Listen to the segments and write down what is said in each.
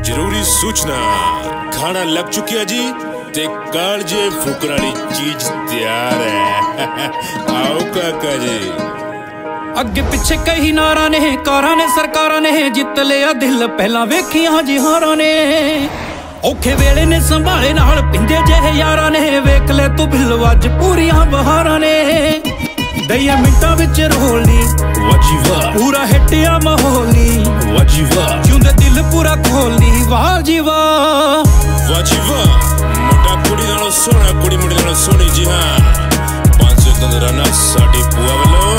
ਜ਼ਰੂਰੀ ਸੂਚਨਾ ਖਾਣਾ ਲੱਗ ਚੁੱਕਿਆ ਜੀ ਤੇ ਕਾਲਜੇ ਫੁਕਣ ਵਾਲੀ ਚੀਜ਼ ਤਿਆਰ ਹੈ ਆਓ ਕਾਕਾ ਜੀ ਅੱਗੇ ਪਿੱਛੇ ਕਈ ਨਾਰਾਂ ਨੇ ਕਾਰਾਂ ਨੇ ਸਰਕਾਰਾਂ ਨੇ ਜਿੱਤ ਲਿਆ ਦਿਲ ਪਹਿਲਾਂ ਵੇਖੀਆਂ ਜਿਹਾਰਾਂ ਨੇ ਔਖੇ ਵੇਲੇ ਨੇ ਸੰਭਾਲੇ ਨਾਲ ਪਿੰਦੇ ਜਿਹੇ ਯਾਰਾਂ ਨੇ ਵੇਖ ਲੈ ਤੂੰ ਬਿੱਲ ਅੱਜ ਪੂਰੀਆਂ ਬਹਾਰਾਂ ਨੇ ਦਈਆ ਮਿੰਟਾਂ ਵਿੱਚ ਰੋਲੀ ਵਾਜੀ ਵਾਹ ਪੂਰਾ ਹਿੱਟਿਆ ਮਾਹੌਲੀ ਨਾਲੋਂ ਸੋਹਣੀ ਜੀ ਹਾਂ। ਪੰਜ ਸੌ ਤੰਦਰਾਨਾ ਸਾਡੀ ਭੂਆ ਵੱਲੋਂ।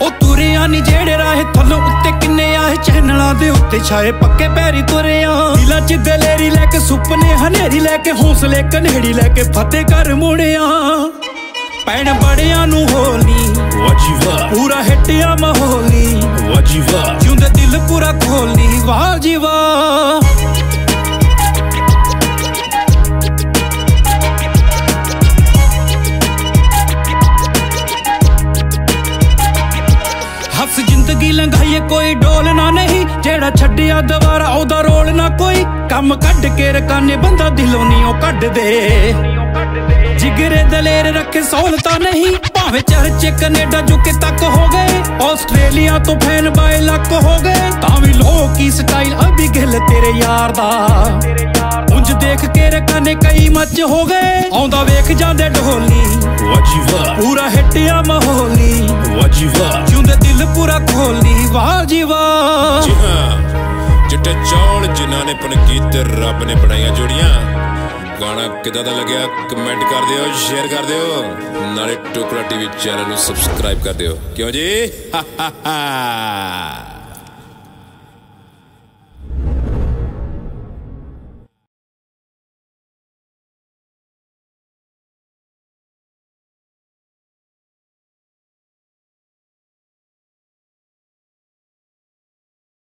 ਉਹ ਤੁਰਿਆ ਨੀ ਜਿਹੜੇ ਰਾਹ ਥੱਲੋਂ ਉੱਤੇ ਕਿੰਨੇ ਆਏ ਚੈਨਲਾਂ ਦੇ ਉੱਤੇ ਛਾਏ ਪੱਕੇ ਪੈਰੀ ਤੁਰਿਆ ਦਿਲਾਂ 'ਚ ਦਲੇਰੀ ਲੈ ਕੇ ਸੁਪਨੇ ਹਨੇਰੀ ਲੈ ਕੇ ਹੌਸਲੇ ਕਨੇੜੀ ਲੈ ਕੇ ਫਤਿਹ ਕਰ ਮੁੜਿਆ। ਪੈਣ ਬੜਿਆਂ ਨੂੰ ਹੋਲੀ ਵਾਜੀ ਵਾਹ। ਪੂਰਾ ਹਿੱਟਿਆ ਮਾਹੌਲੀ। ਕੋਈ ਡੋਲ ਨਾ ਨਹੀਂ ਜਿਹੜਾ ਛੱਡਿਆ ਦੁਬਾਰਾ ਉਹਦਾ ਰੋਲ ਨਾ ਕੋਈ। ਕੰਮ ਕੱਢ ਕੇ ਰਕਾਨੇ ਬੰਦਾ ਦਿਲੋਂ ਨਹੀਂ ਉਹ ਕੱਢ ਦੇ। ਜਿਗਰੇ ਦਲੇਰ ਰੱਖੇ ਸਹੂਲਤਾਂ ਨਹੀਂ ਭਾਵੇਂ ਚਰਚੇ ਕੈਨੇਡਾ ਜੁਕੇ ਤੱਕ ਹੋ ਗਏ। ਆਸਟ੍ਰੇਲੀਆ ਤੋਂ ਫੈਨ ਬਾਏ ਲੱਕ ਹੋ ਗਏ ਤਾਂ ਵੀ ਲੋਕੀ ਸਟਾਈਲ ਅਭੀ ਗਿੱਲ ਤੇਰੇ ਯਾਰ ਦਾ। ਉਂਝ ਦੇਖ ਕੇ ਰਕਾਨੇ ਕਈ ਮੱਚ ਹੋ ਗਏ ਆਉਂਦਾ ਵੇਖ ਜਾਂਦੇ ਢੋਲੀ। ਪੂਰਾ ਹਿੱਟਿਆ ਮਾਹੌਲੀ। ਨੇ ਪਨਕੀਤ ਤੇ ਰੱਬ ਨੇ ਬਣਾਈਆਂ ਜੋੜੀਆਂ। ਗਾਣਾ ਕਿਦਾਂ ਦਾ ਲੱਗਿਆ ਕਮੈਂਟ ਕਰ ਦਿਓ, ਸ਼ੇਅਰ ਕਰ ਦਿਓ। ਨਾਲੇ ਟੋਕਰਾ ਟੀਵੀ ਚੈਨਲ ਨੂੰ ਸਬਸਕ੍ਰਾਈਬ ਕਰ ਦਿਓ। ਕਿਉਂ ਜੀ?